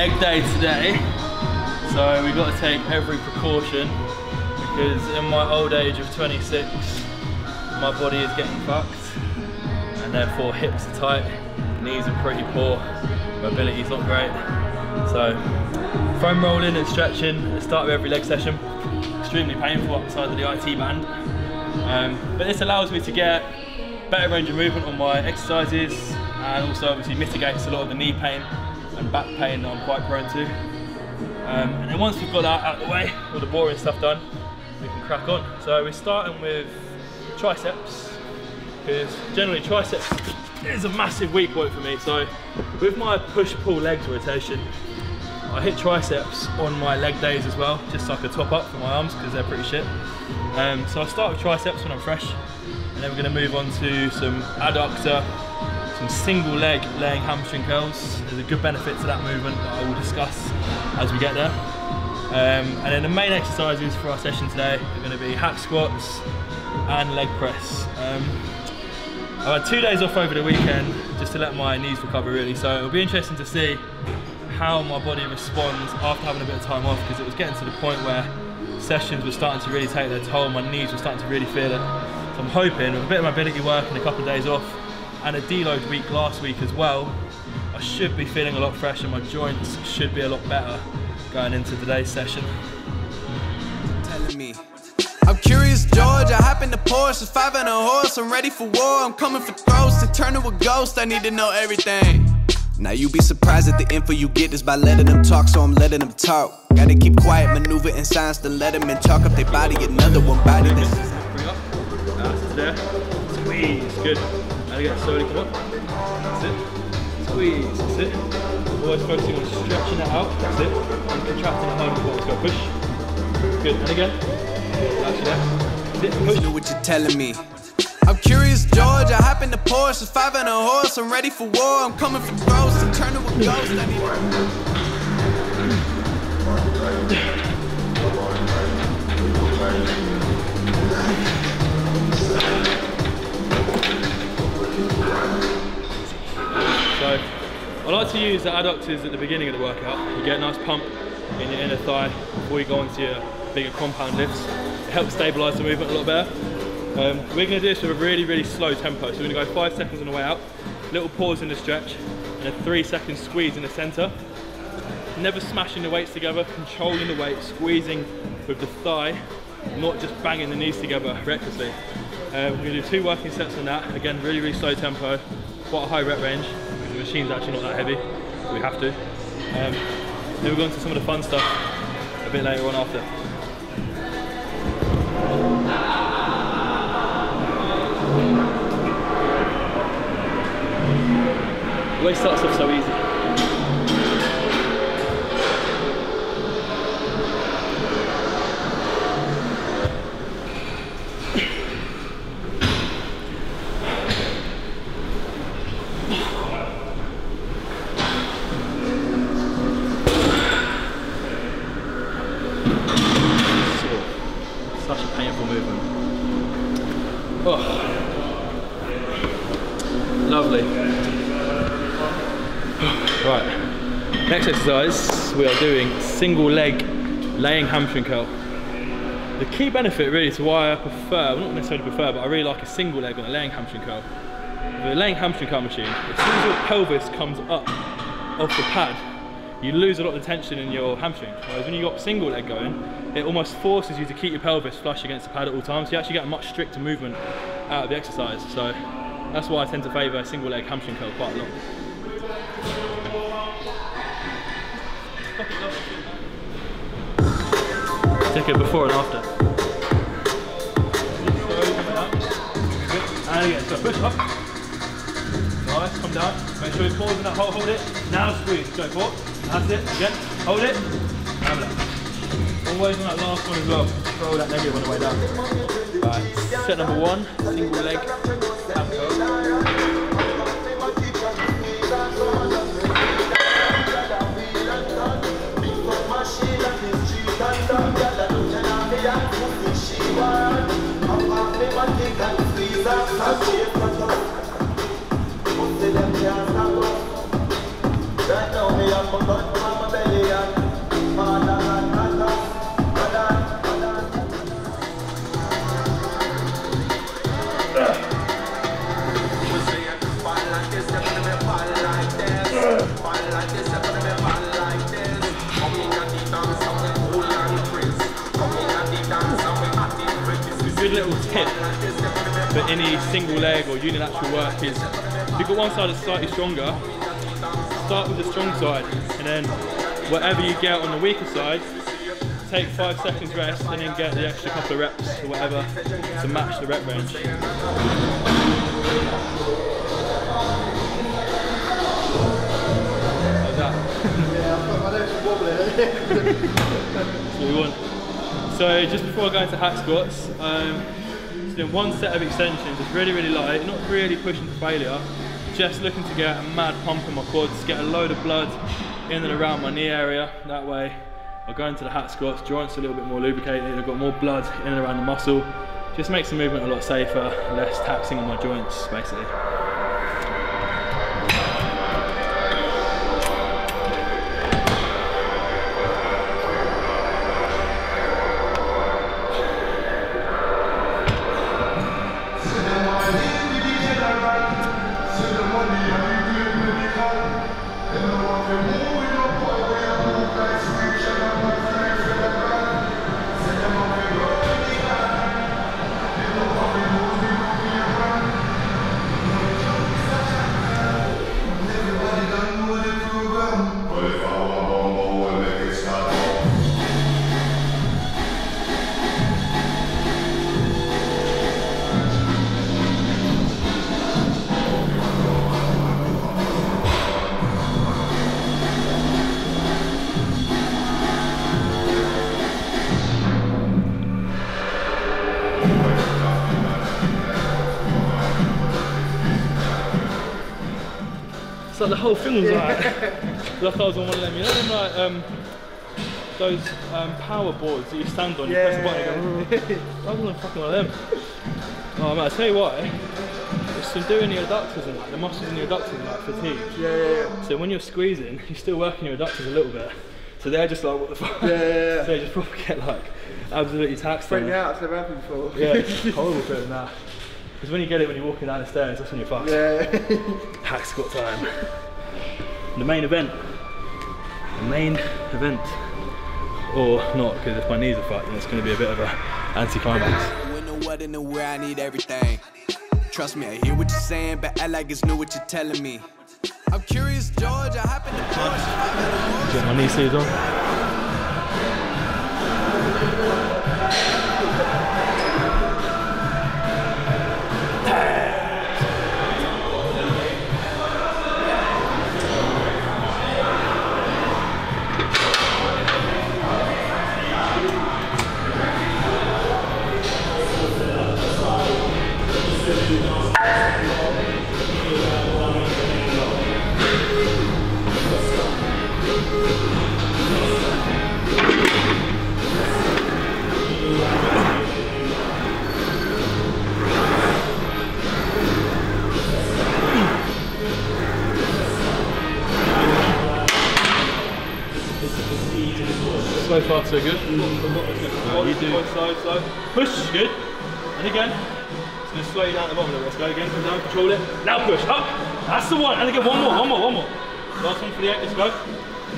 leg day today. So we got to take every precaution because in my old age of 26, my body is getting fucked and therefore hips are tight, knees are pretty poor, mobility is not great. So foam rolling and stretching at the start of every leg session, extremely painful outside of the IT band. Um, but this allows me to get better range of movement on my exercises and also obviously mitigates a lot of the knee pain and back pain that I'm quite prone to. Um, and then once we've got that out of the way, all the boring stuff done, we can crack on. So we're starting with triceps, because generally triceps is a massive weak point for me. So with my push-pull legs rotation, I hit triceps on my leg days as well, just I could top up for my arms because they're pretty shit. Um, so I start with triceps when I'm fresh, and then we're going to move on to some adductor, some single leg laying hamstring curls. There's a good benefit to that movement that I will discuss as we get there. Um, and then the main exercises for our session today are going to be hack squats and leg press. Um, I had two days off over the weekend just to let my knees recover really, so it'll be interesting to see how my body responds after having a bit of time off because it was getting to the point where sessions were starting to really take their toll, my knees were starting to really feel it. So I'm hoping with a bit of mobility work and a couple of days off and a deload week last week as well, I should be feeling a lot fresher, my joints should be a lot better going into today's session. telling me. I'm curious, George. I hop in the Porsche, it's five and a horse. I'm ready for war. I'm coming for throats. To turn to a ghost, I need to know everything. Now you be surprised at the info you get is by letting them talk, so I'm letting them talk. Gotta keep quiet, maneuver in silence to let them in. Talk up their body, another one body. This is Bring up. That's there. Squeeze. Good. And again, slowly come up. That's it. Squeeze. That's it. Always focusing on stretching it out. That's it. And contracting at home as well. Let's go. Push. Good. And again. Actually there. That's it. Push. what you're telling me. I'm curious, George. I hop in the Porsche, it's five and a horse. I'm ready for war. I'm coming for throats. To turn to a ghost, I need. So I like to use the adductors at the beginning of the workout. You get a nice pump in your inner thigh before you go into your bigger compound lifts. It helps stabilize the movement a lot better. Um, we're going to do this with a really, really slow tempo. So we're going to go five seconds on the way out, little pause in the stretch, and a three second squeeze in the center. Never smashing the weights together, controlling the weight, squeezing with the thigh, not just banging the knees together recklessly. Uh, we're going to do two working sets on that. Again, really, really slow tempo, quite a high rep range the machine's actually not that heavy, we have to. Um, then we'll go into some of the fun stuff a bit later on after. The way starts off so easy. Exercise, we are doing single leg laying hamstring curl. The key benefit really to why I prefer, well not necessarily prefer, but I really like a single leg on a laying hamstring curl. The laying hamstring curl machine, as soon as your pelvis comes up off the pad, you lose a lot of tension in your hamstring. Whereas when you've got single leg going, it almost forces you to keep your pelvis flush against the pad at all times. So you actually get a much stricter movement out of the exercise. So that's why I tend to favour a single leg hamstring curl quite a lot. Take it before and after. And again, so push up. Nice, come down. Make sure you're pausing that hold, hold it. Now squeeze, go forward. That's it, again, hold it. Have it Always on that last one as well. Throw that negative on the way down. Right, set number one, single leg. Right now, me have my for any single leg or unilateral work is if you've got one side that's slightly stronger, start with the strong side and then whatever you get on the weaker side, take five seconds rest and then get the extra couple of reps or whatever to match the rep range. So just before I go into hack squats, um, doing one set of extensions, just really, really light, not really pushing to failure, just looking to get a mad pump in my quads, get a load of blood in and around my knee area. That way I'll go into the hack squats, joints a little bit more lubricated, I've got more blood in and around the muscle. Just makes the movement a lot safer, less taxing on my joints, basically. The whole thing was like, like I was on one of them, you know, them like um, those um, power boards that you stand on, you press the button and go, I was on fucking one of them. Oh man, I tell you why, it's from doing the adductors and like, the muscles in the adductors like fatigued. Yeah, yeah, yeah. So when you're squeezing, you're still working your adductors a little bit. So they're just like, what the fuck? Yeah, yeah, yeah. So you just probably get like absolutely taxed. Freak on me it. out, it's never happened before. Yeah, horrible feeling that. Because when you get it when you're walking down the stairs, that's when you're fucked. Yeah. Hack squat time. The main event. The main event. Or not, because if my knees are fucked, then it's going to be a bit of a anticlimax. When the what and the where, I need everything. Trust me, I hear what you're saying, but act like it's new what you're telling me. I'm curious, George. I happen to Porsche. Get my knee sleeves on. So good. You do? Side, side. Push, good. And again. It's going to slow you down at the bottom of the Let's go again. Come down, control it. Now push, up. That's the one. And again, one more, one more, one more. Last one for the eight. Let's go.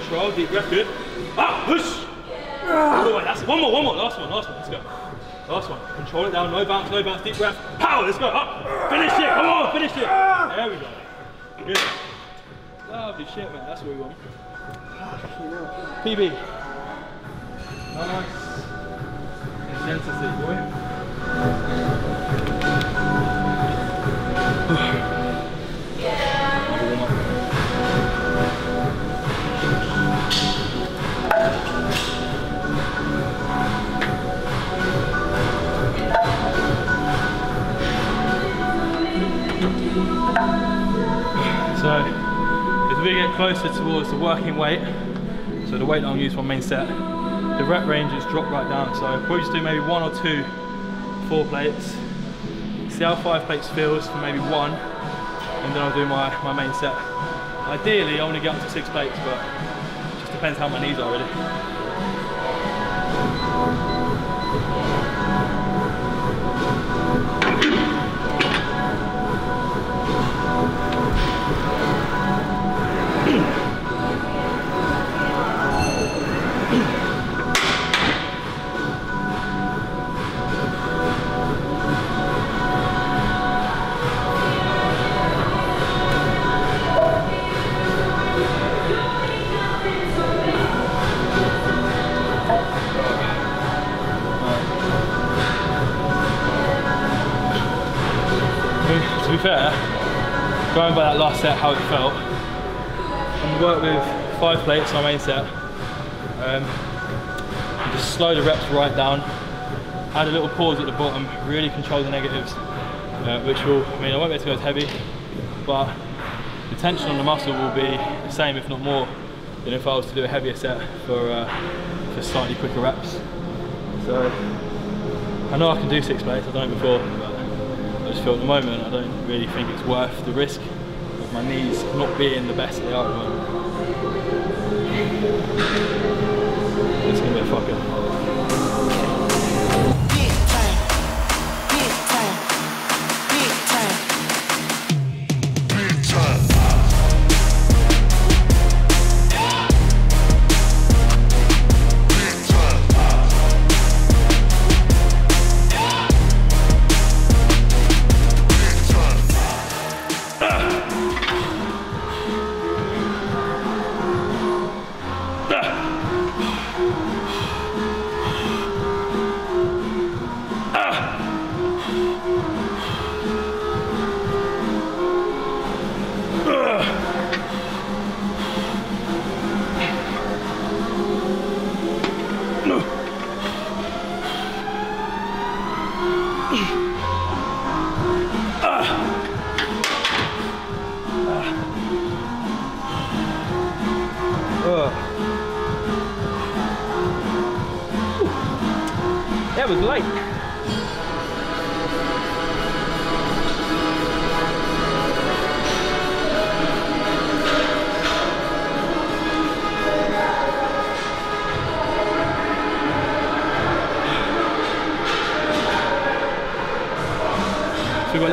Control, deep breath, good. Up, push. All. That's it. One more, one more. Last one, last one. Let's go. Last one. Control it down. No bounce, no bounce. Deep breath. Power. Let's go. Up. Finish it. Come on, finish it. There we go. Good. Lovely shit, man. That's what we want. PB. So, as we get closer towards the working weight, so the weight I'll use for main set, the rep range is dropped right down. So I'll probably just do maybe one or two four plates. See how five plates feels for maybe one, and then I'll do my, my main set. Ideally, I want to get up to six plates, but just depends how my knees are really. Going by that last set, how it felt, I'm gonna work with five plates on my main set. Um, and just slow the reps right down. Add a little pause at the bottom, really control the negatives, uh, which will I mean I won't be able to go as heavy, but the tension on the muscle will be the same, if not more, than if I was to do a heavier set for uh, for slightly quicker reps. So I know I can do six plates. I've done it before, I just feel at the moment I don't really think it's worth the risk of my knees not being the best they are at the moment.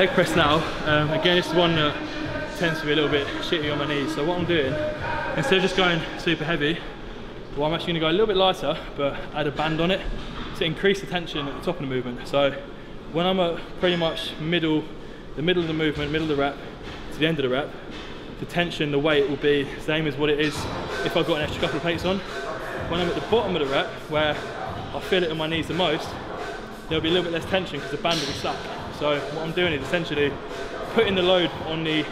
Leg press now. Um, again, it's the one that tends to be a little bit shitty on my knees. So what I'm doing, instead of just going super heavy, well, I'm actually going to go a little bit lighter, but add a band on it to increase the tension at the top of the movement. So when I'm at pretty much middle, the middle of the movement, middle of the rep, to the end of the rep, the tension, the weight will be the same as what it is if I've got an extra couple of plates on. When I'm at the bottom of the rep, where I feel it in my knees the most, there'll be a little bit less tension because the band will be slack. So what I'm doing is essentially putting the load on the,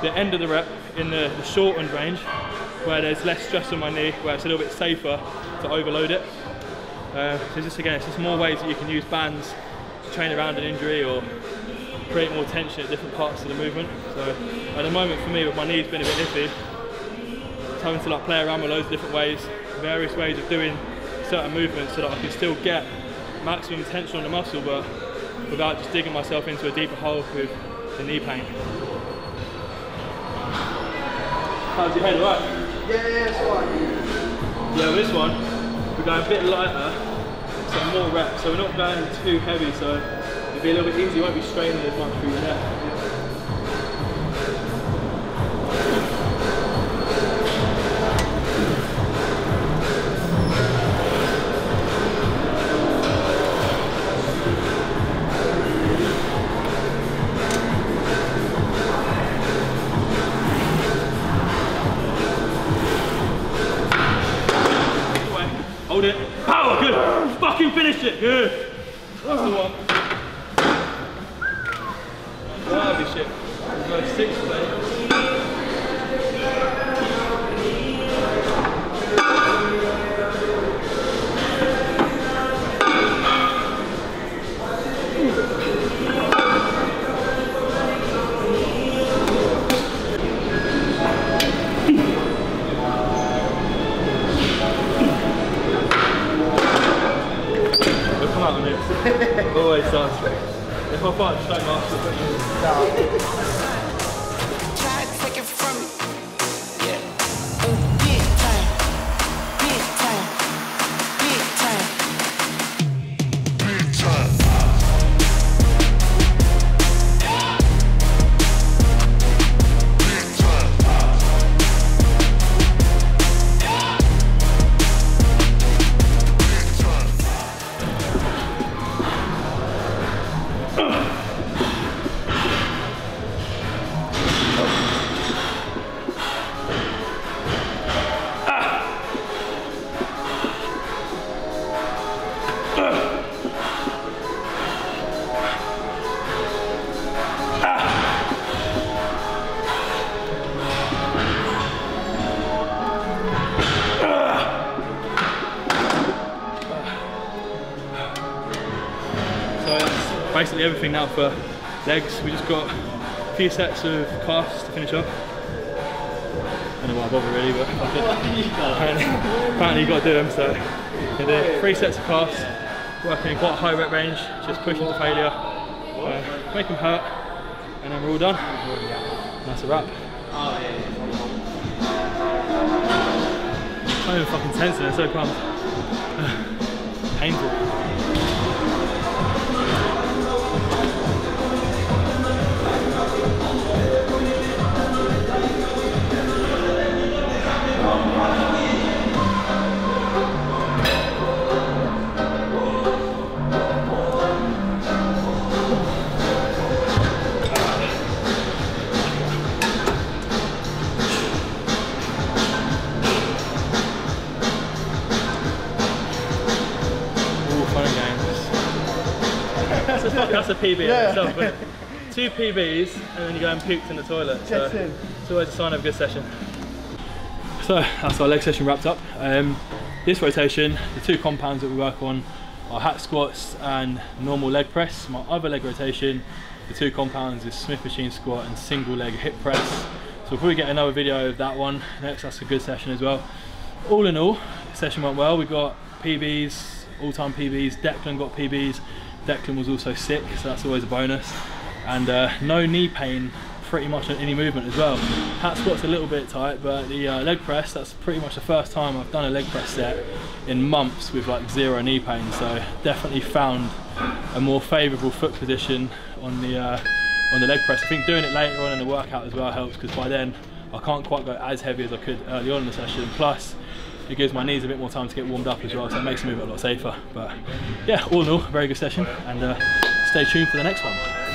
the end of the rep in the, the shortened range where there's less stress on my knee, where it's a little bit safer to overload it. Uh, so just again, it's just more ways that you can use bands to train around an injury or create more tension at different parts of the movement. So at the moment for me with my knees being a bit iffy, it's having to like play around with loads of different ways, various ways of doing certain movements so that I can still get maximum tension on the muscle but without just digging myself into a deeper hole with the knee pain. How's your head, right? Yeah, yeah, it's. Yeah, with this one, we're going a bit lighter, so more reps. So we're not going too heavy, so it'll be a little bit easier. You won't be straining as much through your neck. Basically everything now for legs. We just got a few sets of calves to finish off. I don't know why I bother really, but apparently, apparently you got to do them. So yeah, three sets of calves, working in quite a high rep range, just pushing to failure, uh, make them hurt, and then we're all done. And that's a wrap. Not even fucking tense I'm so pumped. Painful. Two PBs and then you go and puked in the toilet. So it's always a sign of a good session. So that's our leg session wrapped up. Um, this rotation, the two compounds that we work on are hack squats and normal leg press. My other leg rotation, the two compounds is Smith machine squat and single leg hip press. So we'll get another video of that one next. That's a good session as well. All in all, the session went well. We got PBs, all-time PBs. Declan got PBs. Declan was also sick, so that's always a bonus. And uh, no knee pain pretty much on any movement as well. Hack squat's a little bit tight, but the uh, leg press, that's pretty much the first time I've done a leg press set in months with like zero knee pain. So definitely found a more favourable foot position on the uh, on the leg press. I think doing it later on in the workout as well helps because by then I can't quite go as heavy as I could early on in the session. Plus, it gives my knees a bit more time to get warmed up as well, so it makes the movement a lot safer. But yeah, all in all, very good session, and uh, stay tuned for the next one.